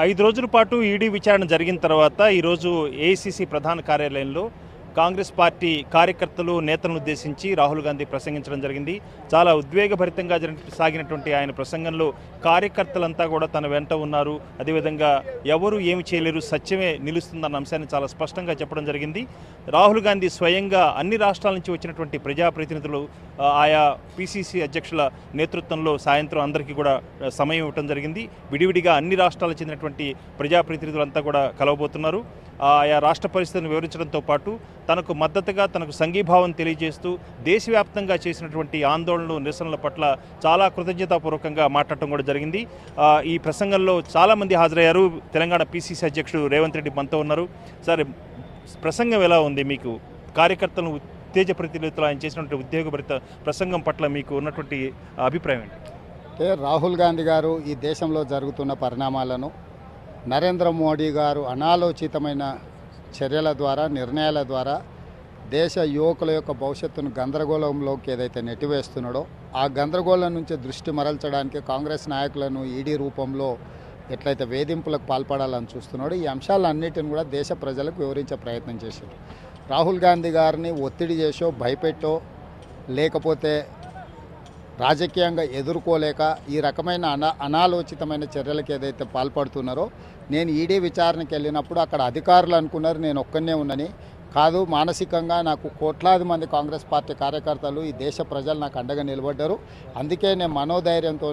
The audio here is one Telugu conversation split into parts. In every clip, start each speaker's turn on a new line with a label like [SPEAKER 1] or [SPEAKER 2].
[SPEAKER 1] ఐదు రోజుల పాటు ఈడీ విచారణ జరిగిన తర్వాత ఈరోజు ఏఐసిసి ప్రధాన కార్యాలయంలో కాంగ్రెస్ పార్టీ కార్యకర్తలు నేతలను ఉద్దేశించి రాహుల్ గాంధీ ప్రసంగించడం జరిగింది. చాలా ఉద్వేగభరితంగా సాగినటువంటి ఆయన ప్రసంగంలో కార్యకర్తలంతా కూడా తన వెంట ఉన్నారు. అదేవిధంగా ఎవరు ఏమి చేయలేరు సత్యమే నిలుస్తుందన్న అంశాన్ని చాలా స్పష్టంగా చెప్పడం జరిగింది. రాహుల్ గాంధీ స్వయంగా అన్ని రాష్ట్రాల నుంచి వచ్చినటువంటి ప్రజాప్రతినిధులు ఆయా పిసిసి అధ్యక్షుల నేతృత్వంలో సాయంత్రం అందరికీ కూడా సమయం ఇవ్వడం జరిగింది. విడివిడిగా అన్ని రాష్ట్రాలకు చెందినటువంటి ప్రజాప్రతినిధులంతా కూడా కలవబోతున్నారు. ఆయా రాష్ట్ర పరిస్థితులను వివరించడంతో పాటు తనకు మద్దతుగా తనకు సంఘీభావం తెలియజేస్తూ దేశవ్యాప్తంగా చేసినటువంటి ఆందోళనలు నిరసనల పట్ల చాలా కృతజ్ఞతాపూర్వకంగా మాట్లాడటం కూడా జరిగింది. ఈ ప్రసంగంలో చాలామంది హాజరయ్యారు. తెలంగాణ పీసీసీ అధ్యక్షుడు రేవంత్ రెడ్డి మనతో ఉన్నారు. సరే ప్రసంగం ఎలా ఉంది మీకు? కార్యకర్తలను ఉత్తేజ ప్రతినిధులు ఆయన చేసినటువంటి ఉద్యోగభరిత ప్రసంగం పట్ల మీకు ఉన్నటువంటి అభిప్రాయం ఏంటి?
[SPEAKER 2] రాహుల్ గాంధీ గారు ఈ దేశంలో జరుగుతున్న పరిణామాలను నరేంద్ర మోడీ గారు అనాలోచితమైన చర్యల ద్వారా నిర్ణయాల ద్వారా దేశ యువకుల యొక్క భవిష్యత్తును గందరగోళంలోకి ఏదైతే నెట్టివేస్తున్నాడో ఆ గందరగోళం నుంచి దృష్టి మరల్చడానికి కాంగ్రెస్ నాయకులను ఈడీ రూపంలో ఎట్లయితే వేధింపులకు పాల్పడాలని చూస్తున్నాడో ఈ అంశాలన్నిటిని కూడా దేశ ప్రజలకు వివరించే ప్రయత్నం చేశారు రాహుల్ గాంధీ గారిని ఒత్తిడి చేసో భయపెట్టో లేకపోతే రాజకీయంగా ఎదుర్కోలేక ఈ రకమైన అనా అనాలోచితమైన చర్యలకు ఏదైతే పాల్పడుతున్నారో నేను ఈడీ విచారణకి వెళ్ళినప్పుడు అక్కడ అధికారులు అనుకున్నారు నేను ఒక్కనే ఉన్నని. కాదు మానసికంగా నాకు కోట్లాది మంది కాంగ్రెస్ పార్టీ కార్యకర్తలు ఈ దేశ ప్రజలు నాకు అండగా నిలబడ్డారు. అందుకే నేను మనోధైర్యంతో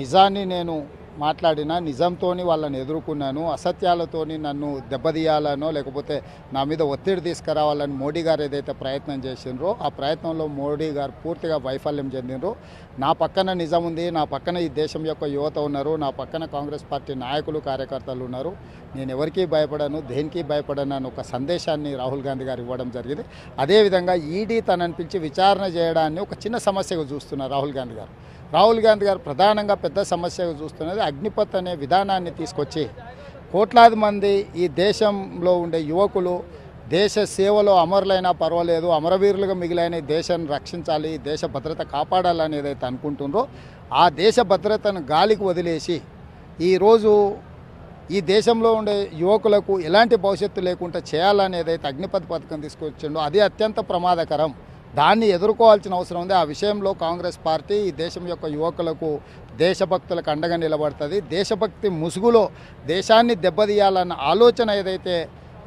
[SPEAKER 2] నిజాన్ని నేను మాట్లాడిన నిజంతోని వాళ్ళని ఎదుర్కొన్నాను అసత్యాలతోని నన్ను దెబ్బతీయాలనో లేకపోతే నా మీద ఒత్తిడి తీసుకురావాలని మోడీ గారు ఏదైతే ప్రయత్నం చేసిండ్రో ఆ ప్రయత్నంలో మోడీ గారు పూర్తిగా వైఫల్యం చెందినరు నా పక్కన నిజం ఉంది నా పక్కన ఈ దేశం యొక్క యువత ఉన్నారు నా పక్కన కాంగ్రెస్ పార్టీ నాయకులు కార్యకర్తలు ఉన్నారు. నేను ఎవరికీ భయపడను దేనికి భయపడను అని ఒక సందేశాన్ని రాహుల్ గాంధీ గారు ఇవ్వడం జరిగింది. అదేవిధంగా ఈడీ తనని పిలిచి విచారణ చేయడాన్ని ఒక చిన్న సమస్యగా చూస్తున్నారు రాహుల్ గాంధీ గారు. రాహుల్ గాంధీ గారు ప్రధానంగా పెద్ద సమస్యగా చూస్తున్నది అగ్నిపత్ అనే విధానాన్ని తీసుకొచ్చి కోట్లాది మంది ఈ దేశంలో ఉండే యువకులు దేశ సేవలో అమరులైనా పర్వాలేదు అమరవీరులుగా మిగిలిన దేశాన్ని రక్షించాలి దేశ భద్రత కాపాడాలని ఏదైతే అనుకుంటుండ్రో ఆ దేశ భద్రతను గాలికి వదిలేసి ఈరోజు ఈ దేశంలో ఉండే యువకులకు ఎలాంటి భవిష్యత్తు లేకుండా చేయాలని ఏదైతే అగ్నిపథ్ పథకం తీసుకొచ్చిండో అది అత్యంత ప్రమాదకరం. దాన్ని ఎదుర్కోవాల్సిన అవసరం ఉంది. ఆ విషయంలో కాంగ్రెస్ పార్టీ ఈ దేశం యొక్క యువకులకు దేశభక్తులకు అండగా నిలబడుతుంది. దేశభక్తి ముసుగులో దేశాన్ని దెబ్బతీయాలన్న ఆలోచన ఏదైతే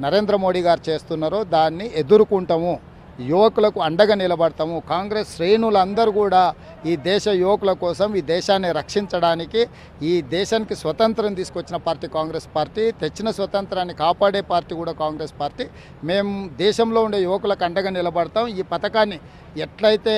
[SPEAKER 2] నరేంద్ర మోడీ గారు చేస్తున్నారో దాన్ని ఎదుర్కొంటాము. యువకులకు అండగా నిలబడతాము. కాంగ్రెస్ శ్రేణులందరూ కూడా ఈ దేశ యువకుల కోసం ఈ దేశాన్ని రక్షించడానికి ఈ దేశానికి స్వతంత్రం తీసుకొచ్చిన పార్టీ కాంగ్రెస్ పార్టీ తెచ్చిన స్వతంత్రాన్ని కాపాడే పార్టీ కూడా కాంగ్రెస్ పార్టీ. మేము దేశంలో ఉండే యువకులకు అండగా నిలబడతాం. ఈ పథకాన్ని ఎట్లయితే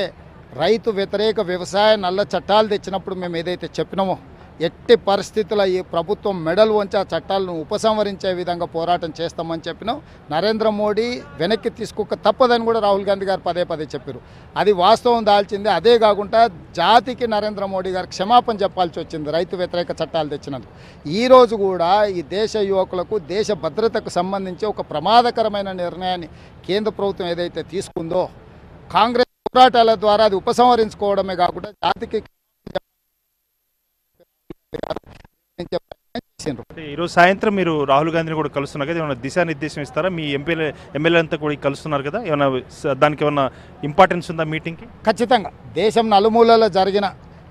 [SPEAKER 2] రైతు వ్యతిరేక వ్యవసాయ నల్ల చట్టాలు తెచ్చినప్పుడు మేము ఏదైతే చెప్పినామో ఎట్టి పరిస్థితుల్లో ఈ ప్రభుత్వం మెడల్ వంచి ఆ చట్టాలను ఉపసంహరించే విధంగా పోరాటం చేస్తామని చెప్పినాం నరేంద్ర మోడీ వెనక్కి తీసుకోక తప్పదని కూడా రాహుల్ గాంధీ గారు పదే పదే చెప్పారు. అది వాస్తవం దాల్చింది. అదే కాకుండా జాతికి నరేంద్ర మోడీ గారు క్షమాపణ చెప్పాల్సి వచ్చింది. రైతు వ్యతిరేక చట్టాలు తెచ్చినందుకు. ఈరోజు కూడా ఈ దేశ యువకులకు దేశ భద్రతకు సంబంధించి ఒక ప్రమాదకరమైన నిర్ణయాన్ని కేంద్ర ప్రభుత్వం ఏదైతే తీసుకుందో కాంగ్రెస్ పోరాటాల ద్వారా అది ఉపసంహరించుకోవడమే కాకుండా జాతికి
[SPEAKER 1] ఈరోజు సాయంత్రం మీరు రాహుల్ గాంధీని కూడా కలుస్తున్నారు కదా? ఏమైనా దిశానిర్దేశం ఇస్తారా? మీ ఎంపీలే ఎమ్మెల్యే అంతా కూడా కలుస్తున్నారు కదా? ఏమైనా దానికి ఏమైనా ఇంపార్టెన్స్ ఉందా మీటింగ్కి
[SPEAKER 2] ఖచ్చితంగా. దేశం నలుమూలలో జరిగిన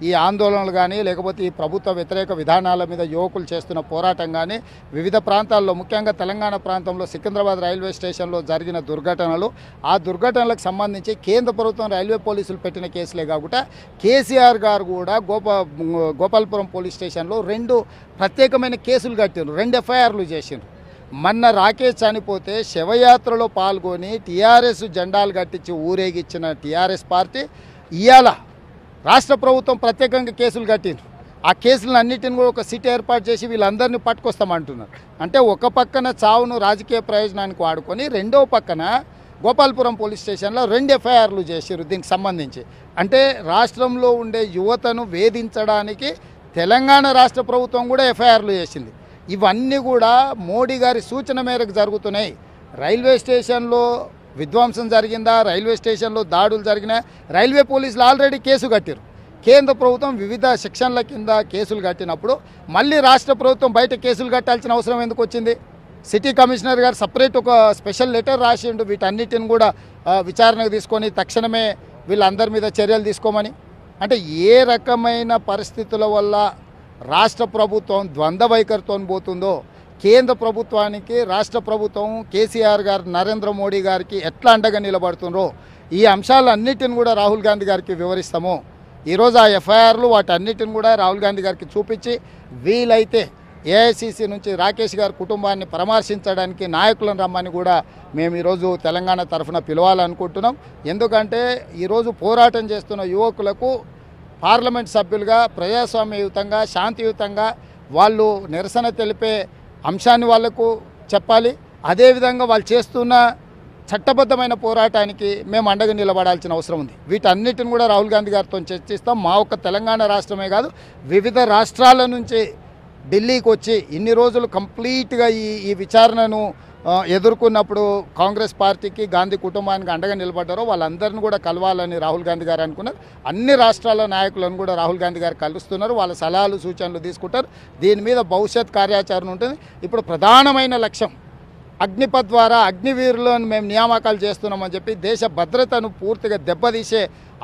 [SPEAKER 2] ఈ ఆందోళనలు కానీ లేకపోతే ఈ ప్రభుత్వ వ్యతిరేక విధానాల మీద యువకులు చేస్తున్న పోరాటం కానీ వివిధ ప్రాంతాల్లో ముఖ్యంగా తెలంగాణ ప్రాంతంలో సికింద్రాబాద్ రైల్వే స్టేషన్లో జరిగిన దుర్ఘటనలు. ఆ దుర్ఘటనలకు సంబంధించి కేంద్ర ప్రభుత్వం రైల్వే పోలీసులు పెట్టిన కేసులే కాకుండా కేసీఆర్ గారు కూడా గోపా గోపాలపురం పోలీస్ స్టేషన్లో రెండు ప్రత్యేకమైన కేసులు కట్టిండ్రు. రెండు ఎఫ్ఐఆర్లు చేసిండ్రు. మొన్న రాకేష్ చనిపోతే శవయాత్రలో పాల్గొని టీఆర్ఎస్ జెండాలు కట్టించి ఊరేగిచ్చిన టీఆర్ఎస్ పార్టీ ఇవాళ రాష్ట్ర ప్రభుత్వం ప్రత్యేకంగా కేసులు కట్టిండ్రు. ఆ కేసులను అన్నిటిని కూడా ఒక సిట్ ఏర్పాటు చేసి వీళ్ళందరినీ పట్టుకొస్తామంటున్నారు. అంటే ఒక పక్కన చావును రాజకీయ ప్రయోజనానికి వాడుకొని రెండో పక్కన గోపాల్పురం పోలీస్ స్టేషన్లో రెండు ఎఫ్ఐఆర్లు చేశారు దీనికి సంబంధించి. అంటే రాష్ట్రంలో ఉండే యువతను వేధించడానికి తెలంగాణ రాష్ట్ర ప్రభుత్వం కూడా ఎఫ్ఐఆర్లు చేసింది. ఇవన్నీ కూడా మోడీ గారి సూచన మేరకు జరుగుతున్నాయి. రైల్వే స్టేషన్లో విధ్వంసం జరిగిందా? రైల్వే స్టేషన్లో దాడులు జరిగినా రైల్వే పోలీసులు ఆల్రెడీ కేసు కట్టారు కేంద్ర ప్రభుత్వం వివిధ సెక్షన్ల కింద కేసులు కట్టినప్పుడు మళ్ళీ రాష్ట్ర ప్రభుత్వం బయట కేసులు కట్టాల్సిన అవసరం ఎందుకు వచ్చింది? సిటీ కమిషనర్ గారు సపరేట్ ఒక స్పెషల్ లెటర్ రాసిండు. వీటన్నిటిని కూడా విచారణకు తీసుకొని తక్షణమే వీళ్ళందరి మీద చర్యలు తీసుకోమని. అంటే ఏ రకమైన పరిస్థితుల వల్ల రాష్ట్ర ప్రభుత్వం ద్వంద్వ వైఖరితో పోతుందో కేంద్ర ప్రభుత్వానికి రాష్ట్ర ప్రభుత్వం కేసీఆర్ గారు నరేంద్ర మోడీ గారికి ఎట్లా అండగా నిలబడుతుండ్రో ఈ అంశాలన్నిటిని కూడా రాహుల్ గాంధీ గారికి వివరిస్తాము. ఈరోజు ఆ ఎఫ్ఐఆర్లు వాటన్నిటిని కూడా రాహుల్ గాంధీ గారికి చూపించి వీలైతే ఏఐసిసి నుంచి రాకేష్ గారి కుటుంబాన్ని పరామర్శించడానికి నాయకులను రమ్మని కూడా మేము ఈరోజు తెలంగాణ తరఫున పిలవాలనుకుంటున్నాం. ఎందుకంటే ఈరోజు పోరాటం చేస్తున్న యువకులకు పార్లమెంట్ సభ్యులుగా ప్రజాస్వామ్యయుతంగా శాంతియుతంగా వాళ్ళు నిరసన తెలిపే అంశాన్ని వాళ్ళకు చెప్పాలి. అదేవిధంగా వాళ్ళు చేస్తున్న చట్టబద్ధమైన పోరాటానికి మేము అండగా నిలబడాల్సిన అవసరం ఉంది. వీటన్నిటిని కూడా రాహుల్ గాంధీ గారితో చర్చిస్తాం. మా ఒక్క తెలంగాణ రాష్ట్రమే కాదు వివిధ రాష్ట్రాల నుంచి ఢిల్లీకి వచ్చి ఇన్ని రోజులు కంప్లీట్గా ఈ ఈ విచారణను ఎదుర్కొన్నప్పుడు కాంగ్రెస్ పార్టీకి గాంధీ కుటుంబానికి అండగా నిలబడ్డారో వాళ్ళందరిని కూడా కలవాలని రాహుల్ గాంధీ గారు అనుకున్నారు. అన్ని రాష్ట్రాల నాయకులను కూడా రాహుల్ గాంధీ గారు కలుస్తున్నారు. వాళ్ళ సలహాలు సూచనలు తీసుకుంటారు. దీని మీద భవిష్యత్ కార్యాచరణ ఉంటుంది. ఇప్పుడు ప్రధానమైన లక్ష్యం అగ్నిపథ్ ద్వారా అగ్నివీరులను మేము నియామకాలు చేస్తున్నామని చెప్పి దేశ భద్రతను పూర్తిగా దెబ్బతీసే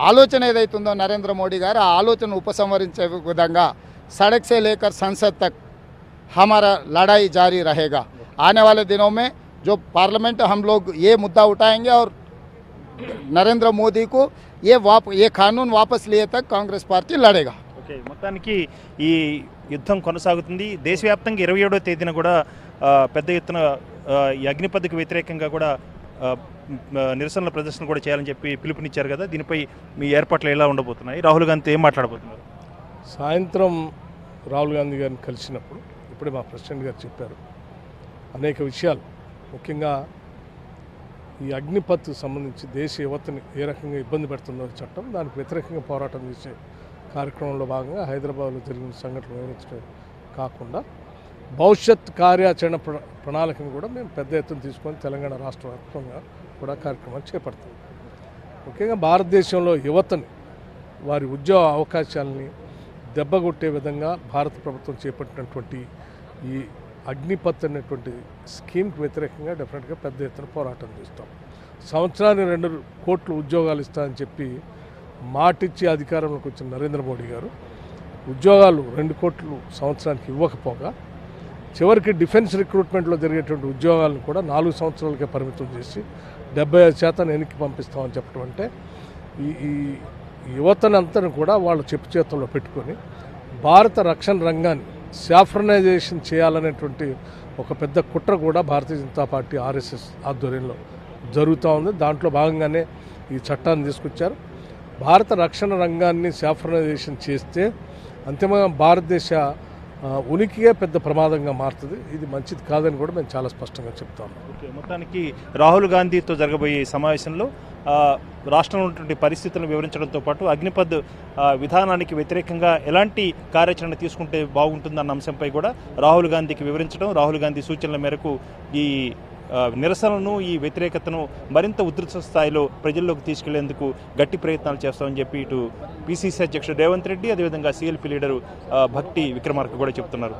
[SPEAKER 2] ఆలోచన ఏదైతుందో నరేంద్ర మోడీ గారు ఆ ఆలోచనను ఉపసంహరించే విధంగా సడక్సే లేకర్ సంసత్ తక్ హమారా లడాయి జారీ రహేగా. आने वाले दिनों में जो पार्लियामेंट हम लोग ये मुद्दा उठाएंगे और नरेंद्र मोदी को ये वाप ये कानून वापस लिए तक कांग्रेस पार्टी लड़ेगा
[SPEAKER 1] ఓకే మొత్తానికి ఈ యుద్ధం కొనసాగుతుంది దేశవ్యాప్తంగా ఇరవై ఏడో తేదీన కూడా ఆ, పెద్ద ఎత్తున ఆ, ఈ అగ్నిపథకు వ్యతిరేకంగా కూడా ఆ, మ్, ఆ, నిరసనల ప్రదర్శన కూడా చేయాలని చెప్పి పిలుపునిచ్చారు కదా దీనిపై మీ ఏర్పాట్లు ఎలా ఉండబోతున్నాయి రాహుల్ గాంధీ ఏం మాట్లాడబోతున్నారు
[SPEAKER 3] సాయంత్రం రాహుల్ గాంధీ గారిని కలిసినప్పుడు ఇప్పుడే మా ప్రెసిడెంట్ గారు చెప్పారు అనేక విషయాలు. ముఖ్యంగా ఈ అగ్నిపత్ సంబంధించి దేశ యువతని ఏ రకంగా ఇబ్బంది పెడుతుందో చట్టం దానికి వ్యతిరేకంగా పోరాటం చేసే కార్యక్రమంలో భాగంగా హైదరాబాద్లో జరిగిన సంఘటనలు వివరించడం కాకుండా భవిష్యత్ కార్యాచరణ ప్రణాళికను కూడా మేము పెద్ద ఎత్తున తీసుకొని తెలంగాణ రాష్ట్ర వ్యాప్తంగా కూడా కార్యక్రమాలు చేపడతాం. ముఖ్యంగా భారతదేశంలో యువతని వారి ఉద్యోగ అవకాశాలని దెబ్బగొట్టే విధంగా భారత ప్రభుత్వం చేపట్టినటువంటి ఈ అగ్నిపత్ అనేటువంటి స్కీమ్కి వ్యతిరేకంగా డెఫినెట్గా పెద్ద ఎత్తున పోరాటం చేస్తాం. సంవత్సరానికి రెండు కోట్లు ఉద్యోగాలు ఇస్తానని చెప్పి మాటిచ్చి అధికారంలోకి వచ్చిన నరేంద్ర మోడీ గారు ఉద్యోగాలు రెండు కోట్లు సంవత్సరానికి ఇవ్వకపోగా చివరికి డిఫెన్స్ రిక్రూట్మెంట్లో జరిగేటువంటి ఉద్యోగాలను కూడా నాలుగు సంవత్సరాలకే పరిమితం చేసి డెబ్బై ఐదు శాతం వెనక్కి పంపిస్తామని చెప్పడం అంటే ఈ ఈ యువతనంతను కూడా వాళ్ళు చెప్పు చేతుల్లో పెట్టుకొని భారత రక్షణ రంగాన్ని సాఫ్రనైజేషన్ చేయాలనేటువంటి ఒక పెద్ద కుట్ర కూడా భారతీయ జనతా పార్టీ ఆర్ఎస్ఎస్ ఆధ్వర్యంలో జరుగుతూ ఉంది. దాంట్లో భాగంగానే ఈ చట్టాన్ని తీసుకొచ్చారు. భారత రక్షణ రంగాన్ని సాఫ్రనైజేషన్ చేస్తే అంతిమంగా భారతదేశ ఉనికియే పెద్ద ప్రమాదంగా మారుతుంది. ఇది మంచిది కాదని కూడా మేము చాలా స్పష్టంగా చెప్తాము
[SPEAKER 1] ఓకే మొత్తానికి రాహుల్ గాంధీతో జరగబోయే సమావేశంలో రాష్ట్రంలో ఉన్నటువంటి పరిస్థితులను వివరించడంతో పాటు అగ్నిపథ్ విధానానికి వ్యతిరేకంగా ఎలాంటి కార్యాచరణ తీసుకుంటే బాగుంటుందన్న అంశంపై కూడా రాహుల్ గాంధీకి వివరించడం రాహుల్ గాంధీ సూచనల మేరకు ఈ నిరసనను ఈ వ్యతిరేకతను మరింత ఉధృత స్థాయిలో ప్రజల్లోకి తీసుకెళ్ళేందుకు గట్టి ప్రయత్నాలు చేస్తామని చెప్పి ఇటు పిసిసి అధ్యక్షుడు రేవంత్ రెడ్డి అదేవిధంగా సిఎల్పి లీడరు భక్తి విక్రమార్క కూడా చెప్తున్నారు.